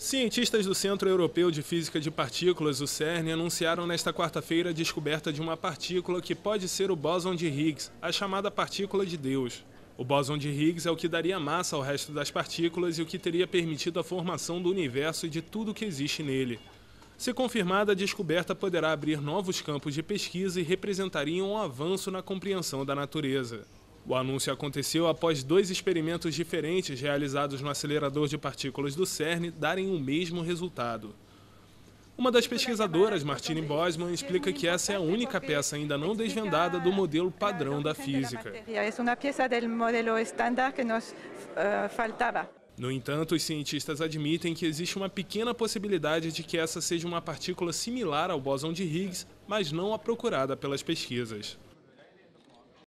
Cientistas do Centro Europeu de Física de Partículas, o CERN, anunciaram nesta quarta-feira a descoberta de uma partícula que pode ser o bóson de Higgs, a chamada partícula de Deus. O bóson de Higgs é o que daria massa ao resto das partículas e o que teria permitido a formação do universo e de tudo que existe nele. Se confirmada, a descoberta poderá abrir novos campos de pesquisa e representaria um avanço na compreensão da natureza. O anúncio aconteceu após dois experimentos diferentes realizados no acelerador de partículas do CERN darem o mesmo resultado. Uma das pesquisadoras, Martine Bosman, explica que essa é a única peça ainda não desvendada do modelo padrão da física. É uma peça do modelo estándar que nos uh, faltava. No entanto, os cientistas admitem que existe uma pequena possibilidade de que essa seja uma partícula similar ao bóson de Higgs, mas não a procurada pelas pesquisas.